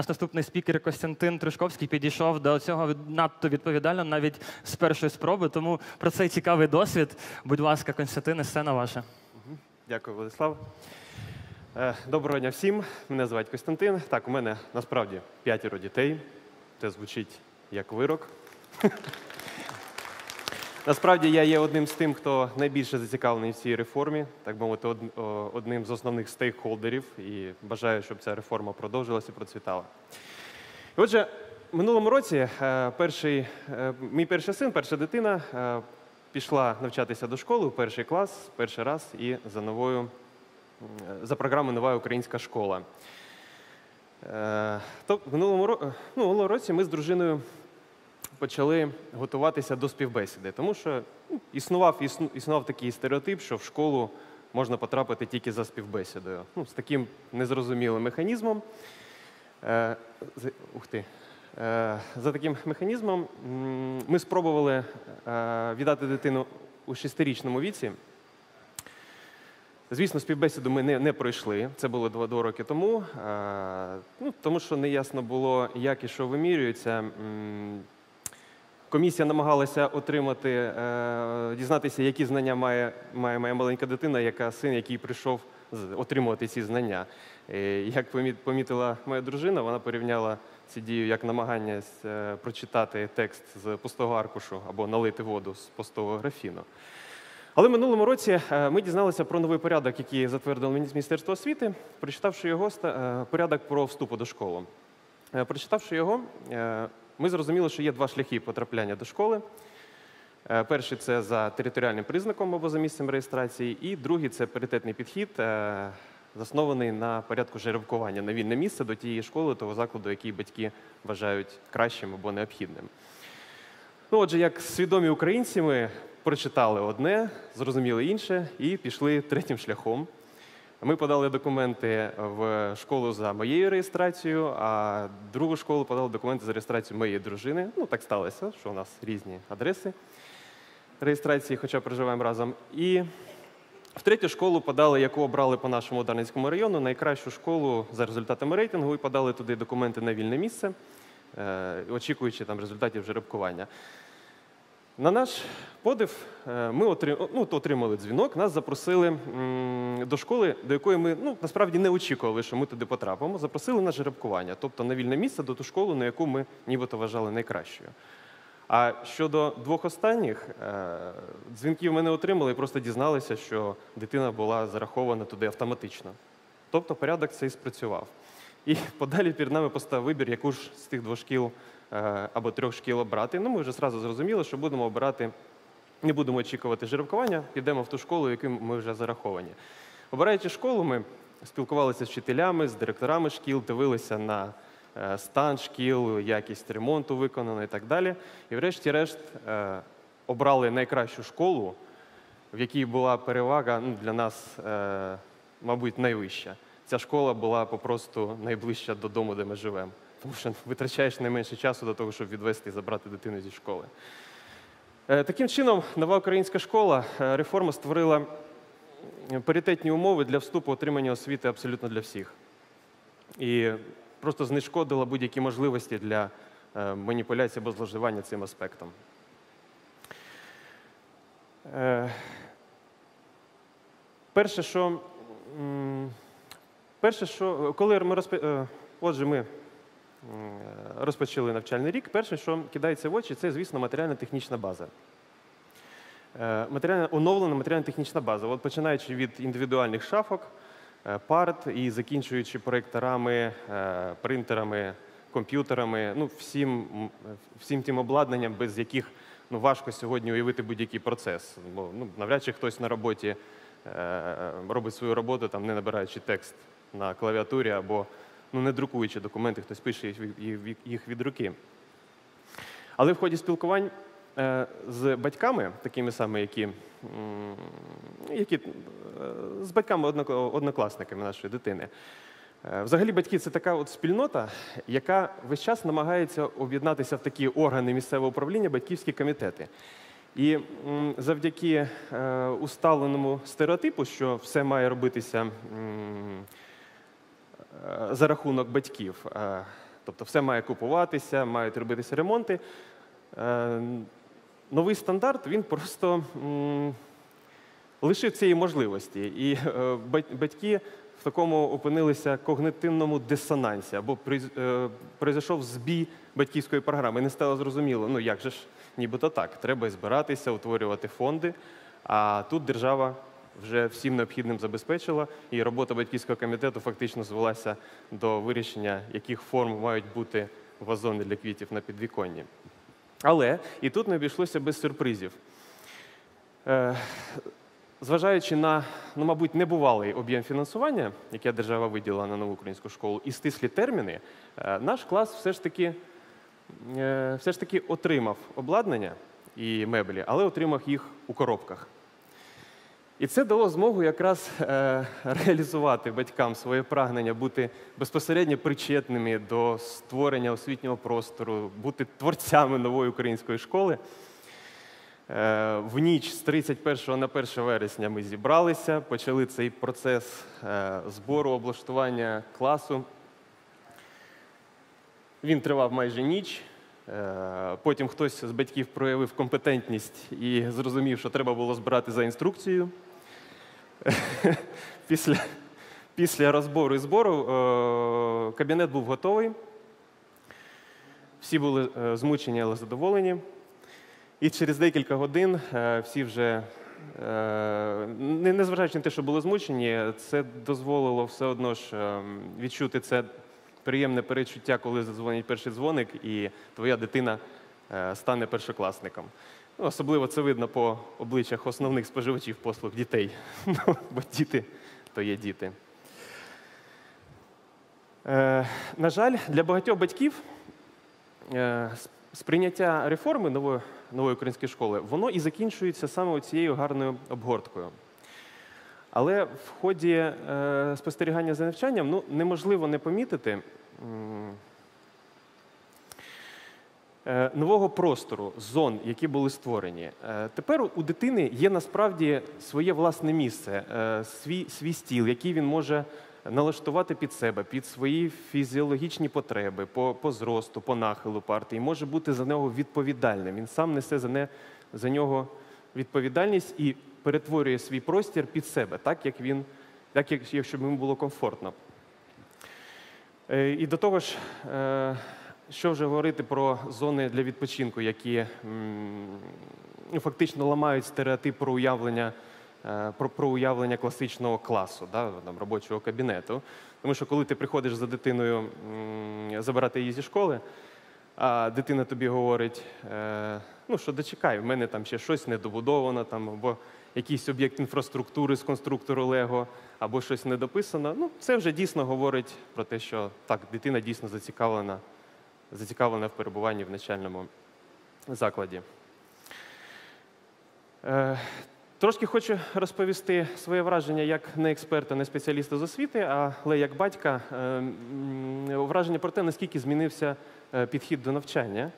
Наш наступний спікер Костянтин Тришковський підійшов до цього надто відповідально, навіть з першої спроби. Тому про цей цікавий досвід. Будь ласка, Костянтине, сцена ваша. Дякую, Владислав. Е, Доброго дня всім. Мене звати Костянтин. Так, у мене насправді п'ятеро дітей. Це звучить як вирок. Насправді я є одним з тим, хто найбільше зацікавлений в цій реформі, так би мовити, одним з основних стейкхолдерів і бажаю, щоб ця реформа продовжилася і процвітала. І Отже, в минулому році е, перший, е, мій перший син, перша дитина е, пішла навчатися до школи у перший клас, перший раз і за новою за програмою Нова українська школа. То в минулому ну, минулого році ми з дружиною почали готуватися до співбесіди, тому що ну, існував, існу- існував такий стереотип, що в школу можна потрапити тільки за співбесідою. Ну, з таким незрозумілим механізмом. Е, Ух ти. Е, За таким механізмом ми спробували е, віддати дитину у шестирічному віці. Звісно, співбесіду ми не, не пройшли. Це було два, два роки тому. Е, Ну, тому що неясно було, як і що вимірюється. Комісія намагалася отримати, е, дізнатися, які знання має, має моя маленька дитина, яка син, який прийшов отримувати ці знання. Е, Як помітила моя дружина, вона порівняла ці дію як намагання е, прочитати текст з пустого аркушу або налити воду з пустого графіну. Але минулому році ми дізналися про новий порядок, який затвердило Міністерство освіти, прочитавши його порядок про вступу до школи. Прочитавши його, ми зрозуміли, що є два шляхи потрапляння до школи. Е, Перший це за територіальним признаком або за місцем реєстрації, і другий це паритетний підхід, е, заснований на порядку жеребкування на вільне місце до тієї школи, того закладу, який батьки вважають кращим або необхідним. Ну, отже, як свідомі українці, ми прочитали одне, зрозуміли інше і пішли третім шляхом. Ми подали документи в школу за моєю реєстрацією, а другу школу подали документи за реєстрацією моєї дружини. Ну, так сталося, що у нас різні адреси реєстрації, хоча проживаємо разом. І в третю школу подали, яку обрали по нашому Дарницькому району, найкращу школу за результатами рейтингу, і подали туди документи на вільне місце, е, очікуючи там результатів жеребкування. На наш подив, е, ми отрим- ну, отримали дзвінок, нас запросили до школи, до якої ми ну, насправді не очікували, що ми туди потрапимо. Запросили на жеребкування, тобто на вільне місце до ту школу, на яку ми нібито вважали найкращою. А щодо двох останніх, е, дзвінків ми не отримали і просто дізналися, що дитина була зарахована туди автоматично. Тобто порядок цей спрацював. І подалі перед нами постав вибір, яку ж з тих двох шкіл або трьох шкіл обрати. Ну, ми вже зразу зрозуміли, що будемо обирати, не будемо очікувати жеребкування, підемо в ту школу, в яку ми вже зараховані. Обираючи школу, ми спілкувалися з вчителями, з директорами шкіл, дивилися на е, стан шкіл, якість ремонту виконано і так далі. І врешті-решт е, обрали найкращу школу, в якій була перевага ну, для нас, е, мабуть, найвища. Ця школа була попросту найближча додому, де ми живемо. Тому що витрачаєш найменше часу до того, щоб відвести і забрати дитину зі школи. Е, Таким чином, нова українська школа е, реформа створила е, паритетні умови для вступу отримання освіти абсолютно для всіх. І просто знешкодила будь-які можливості для маніпуляції або зловживання цим аспектом. Перше, що, перше, що коли ми розпо... е, отже, ми розпочали навчальний рік, перше, що кидається в очі, це, звісно, матеріально-технічна база. Е, Матеріальна, оновлена матеріально-технічна база. От починаючи від індивідуальних шафок, е, парт і закінчуючи проекторами, е, принтерами, комп'ютерами, ну, всім, всім тим обладнанням, без яких ну, важко сьогодні уявити будь-який процес. Бо ну, навряд чи хтось на роботі е, робить свою роботу, там, не набираючи текст на клавіатурі або ну, не друкуючи документи, хтось пише їх від- руки. Але в ході спілкувань е, з батьками, такими самими, які, які е, з батьками однокласниками нашої дитини. Е, Взагалі, батьки це така от спільнота, яка весь час намагається об'єднатися в такі органи місцевого управління, батьківські комітети. І завдяки усталеному стереотипу, що все має робитися за рахунок батьків, е, Тобто все має купуватися, мають робитися ремонти. Е, Новий стандарт він просто лишив цієї можливості. І е, батьки в такому опинилися когнитивному дисонансі, або е, произойшов збій батьківської програми. Не стало зрозуміло, ну як же ж, нібито так, треба збиратися, утворювати фонди. А тут держава вже всім необхідним забезпечила, і робота батьківського комітету фактично звелася до вирішення, яких форм мають бути вазони для квітів на підвіконні. Але і тут не обійшлося без сюрпризів. Е, Зважаючи на, ну, мабуть, небувалий об'єм фінансування, яке держава виділила на нову українську школу, і стислі терміни, е, наш клас все ж таки, е, все ж таки отримав обладнання і меблі, але отримав їх у коробках. І це дало змогу якраз е, реалізувати батькам своє прагнення бути безпосередньо причетними до створення освітнього простору, бути творцями нової української школи. Е, В ніч з 31 на 1 вересня ми зібралися, почали цей процес е, збору, облаштування класу. Він тривав майже ніч. Е, Потім хтось з батьків проявив компетентність і зрозумів, що треба було збирати за інструкцією. Після, після розбору і збору е, кабінет був готовий. Всі були е, змучені, але задоволені. І через декілька годин всі вже, незважаючи на те, що були змучені, це дозволило все одно ж е, відчути це приємне перечуття, коли задзвонить перший дзвоник, і твоя дитина е, стане першокласником. Ну, особливо це видно по обличчях основних споживачів послуг дітей. Ну, Бо діти то є діти. Е, на жаль, для багатьох батьків е, сприйняття реформи нової, нової української школи, воно і закінчується саме цією гарною обгорткою. Але в ході е, спостерігання за навчанням ну, неможливо не помітити е, нового простору, зон, які були створені. Е, Тепер у дитини є насправді своє власне місце, свій, свій стіл, який він може налаштувати під себе, під свої фізіологічні потреби, по, по зросту, по нахилу партії, може бути за нього відповідальним. Він сам несе за, не, за нього відповідальність і перетворює свій простір під себе, так як він, так як якщо йому було комфортно. Е, І до того ж, е, що вже говорити про зони для відпочинку, які ну, фактично ламають стереотип про уявлення, е, про, про уявлення класичного класу, да, там, робочого кабінету. Тому що коли ти приходиш за дитиною забирати її зі школи, а дитина тобі говорить, ну що дочекай, в мене там ще щось недобудовано, там, або якийсь об'єкт інфраструктури з конструктору Лего, або щось недописано. Ну, це вже дійсно говорить про те, що так, дитина дійсно зацікавлена, зацікавлена в перебуванні в навчальному закладі. Е, Трошки хочу розповісти своє враження як не експерта, не спеціаліста з освіти, але як батька е, враження про те, наскільки змінився е, підхід до навчання.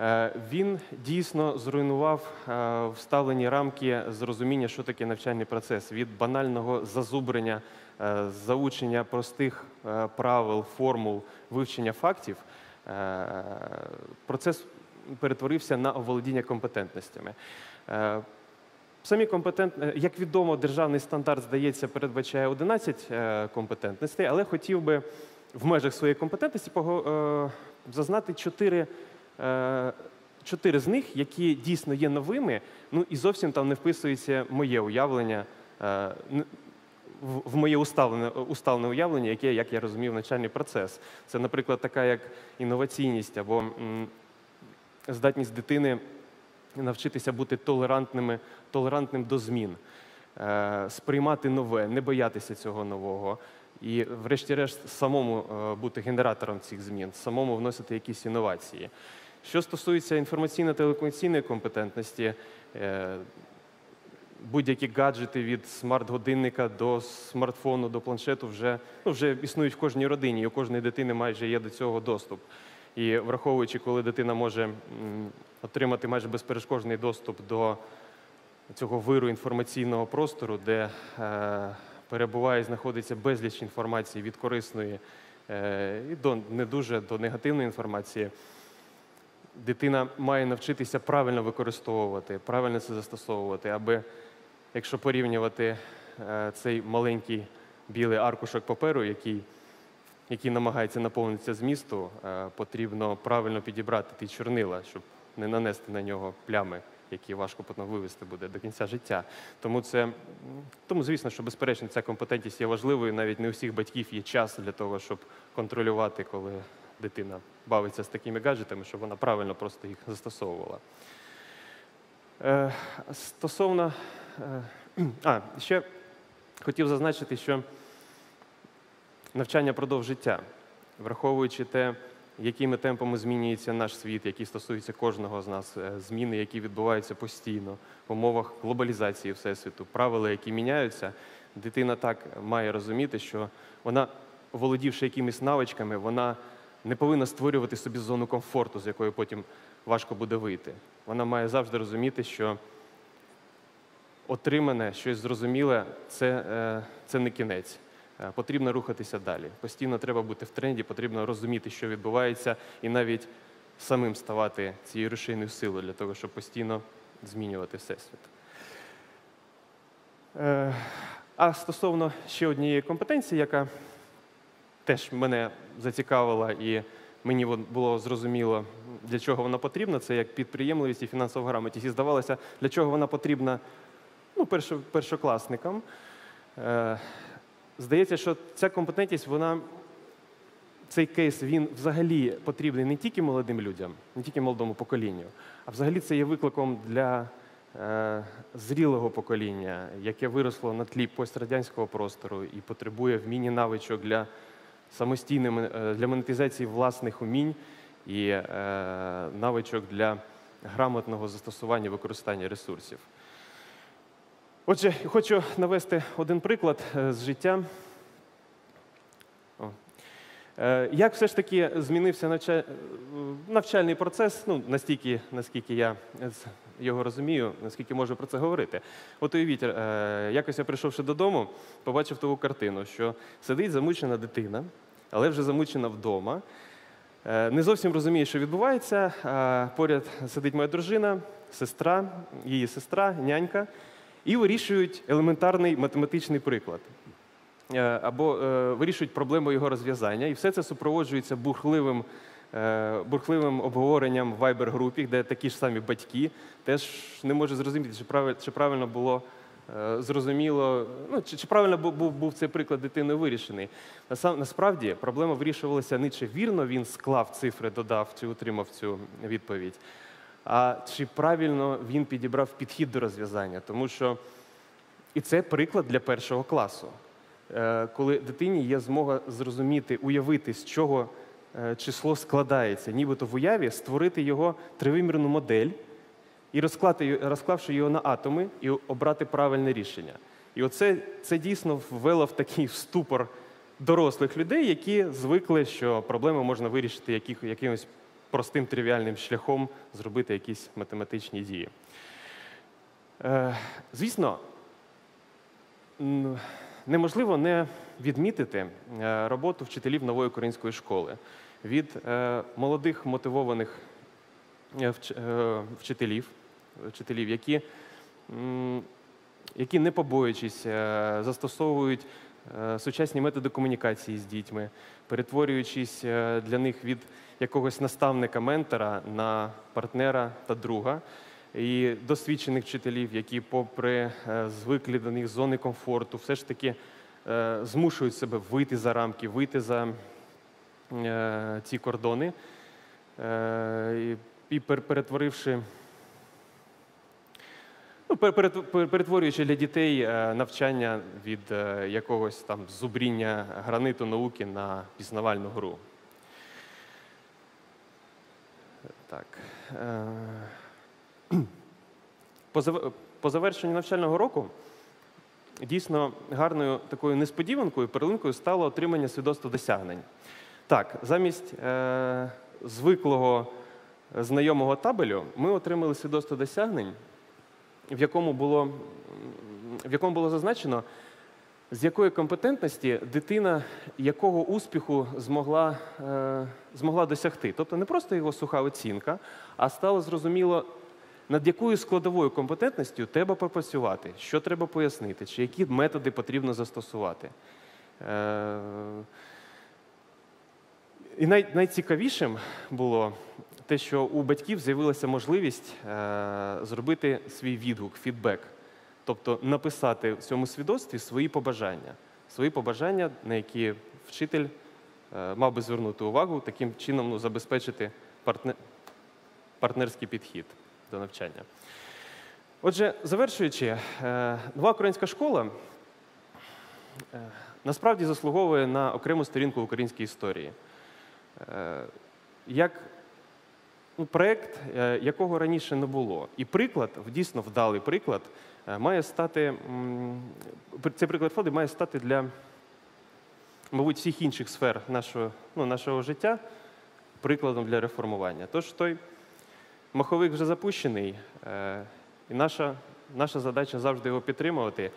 Е, Він дійсно зруйнував е, вставлені рамки зрозуміння, що таке навчальний процес від банального зазубрення, е, заучення простих правил, формул, вивчення фактів. Процес перетворився на оволодіння компетентностями. Самі компетент... як відомо, державний стандарт, здається, передбачає 11 е, компетентностей, але хотів би в межах своєї компетентності зазнати 4, е, чотири з них, які дійсно є новими, ну і зовсім там не вписується моє уявлення, е, в моє усталене, усталене уявлення, яке, як я розумів, навчальний процес. Це, наприклад, така як інноваційність або здатність дитини навчитися бути толерантними, толерантним до змін, е, сприймати нове, не боятися цього нового. І, врешті-решт, самому е, бути генератором цих змін, самому вносити якісь інновації. Що стосується інформаційно-телекомунікаційної компетентності, е, будь-які гаджети від смарт-годинника до смартфону, до планшету вже, ну, вже існують в кожній родині, і у кожної дитини майже є до цього доступ. І враховуючи, коли дитина може отримати майже безперешкодний доступ до цього виру інформаційного простору, де е, перебуває і знаходиться безліч інформації від корисної е, і до не дуже до негативної інформації. Дитина має навчитися правильно використовувати, правильно це застосовувати, аби, якщо порівнювати е, цей маленький білий аркушок паперу, який, який намагається наповнитися змісту, е, потрібно правильно підібрати ті чорнила, щоб не нанести на нього плями, які важко потім вивести буде до кінця життя. Тому це тому, звісно, що безперечно ця компетентність є важливою. Навіть не у всіх батьків є час для того, щоб контролювати, коли дитина бавиться з такими гаджетами, щоб вона правильно просто їх застосовувала. Е, стосовно. Е, а, ще хотів зазначити, що навчання продовж життя, враховуючи те, якими темпами змінюється наш світ, які стосуються кожного з нас, е, зміни, які відбуваються постійно в умовах глобалізації всесвіту, правила, які міняються, дитина так має розуміти, що вона, володівши якимись навичками, вона не повинна створювати собі зону комфорту, з якої потім важко буде вийти. Вона має завжди розуміти, що отримане, щось зрозуміле, це, е, це не кінець. Е, Потрібно рухатися далі. Постійно треба бути в тренді, потрібно розуміти, що відбувається, і навіть самим ставати цією рушійною силою для того, щоб постійно змінювати всесвіт. Е, А стосовно ще однієї компетенції, яка теж мене зацікавила і мені було зрозуміло, для чого вона потрібна, це як підприємливість і фінансова грамотність. І здавалося, для чого вона потрібна ну, першокласникам. Е, Здається, що ця компетентність, вона, цей кейс, він взагалі потрібний не тільки молодим людям, не тільки молодому поколінню, а взагалі це є викликом для е, зрілого покоління, яке виросло на тлі пострадянського простору і потребує вміння навичок для самостійної мен- е, для монетизації власних умінь і е, навичок для грамотного застосування і використання ресурсів. Отже, хочу навести один приклад е, з життя. Е, Як все ж таки змінився е, навчальний процес, ну, настільки, наскільки я його розумію, наскільки можу про це говорити. От уявіть, е, якось я прийшовши додому, побачив таку картину, що сидить замучена дитина, але вже замучена вдома. Не зовсім розуміє, що відбувається. Поряд сидить моя дружина, сестра, її сестра, нянька, і вирішують елементарний математичний приклад. Е, Або е, вирішують проблему його розв'язання. І все це супроводжується бурхливим, е, бурхливим обговоренням в Viber-групі, де такі ж самі батьки теж не можуть зрозуміти, чи правильно, було зрозуміло, ну, чи, чи правильно був, був, цей приклад дитини вирішений. Насправді проблема вирішувалася не чи вірно він склав цифри, додав чи утримав цю відповідь, а чи правильно він підібрав підхід до розв'язання. Тому що і це приклад для першого класу, коли дитині є змога зрозуміти, уявити, з чого е, число складається, нібито в уяві створити його тривимірну модель і розклавши його на атоми, і обрати правильне рішення. І оце це дійсно ввело в такий ступор дорослих людей, які звикли, що проблеми можна вирішити яких, якимось простим тривіальним шляхом, зробити якісь математичні дії. Е, звісно, неможливо не відмітити е, роботу вчителів нової української школи від е, молодих мотивованих е, вч- вчителів, вчителів, які, які не побоюючись, застосовують сучасні методи комунікації з дітьми, перетворюючись для них від якогось наставника, ментора на партнера та друга. І досвідчених вчителів, які, попри е, звиклі до них зони комфорту, все ж таки е, змушують себе вийти за рамки, вийти за е, ці кордони, і, перетворивши, ну, пер- перет- пер- перетворюючи для дітей навчання від якогось там зубріння граниту науки на пізнавальну гру. Так. По, зав- завершенню навчального року дійсно гарною такою несподіванкою, перлинкою стало отримання свідоцтва досягнень. Так, замість е, звиклого знайомого табелю ми отримали свідоцтво досягнень, в якому було, в якому було зазначено з якої компетентності дитина якого успіху змогла, е, змогла досягти. Тобто не просто його суха оцінка, а стало зрозуміло, над якою складовою компетентністю треба попрацювати, що треба пояснити, чи які методи потрібно застосувати. Е, і най, найцікавішим було те, що у батьків з'явилася можливість е, зробити свій відгук, фідбек. Тобто написати в цьому свідоцтві свої побажання, свої побажання, на які вчитель е, мав би звернути увагу, таким чином ну, забезпечити партне, партнерський підхід до навчання. Отже, завершуючи, е, нова українська школа е, насправді заслуговує на окрему сторінку в українській історії. Е, Як ну, проєкт, якого раніше не було. І приклад, дійсно вдалий приклад, має стати, цей приклад влади має стати для, мабуть, всіх інших сфер нашого, ну, нашого життя прикладом для реформування. Тож той маховик вже запущений, е, і наша, наша задача завжди його підтримувати,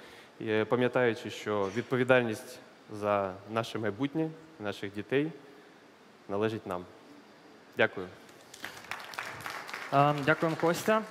пам'ятаючи, що відповідальність за наше майбутнє, наших дітей належить нам. Дякую. Е, Дякуємо, Костя.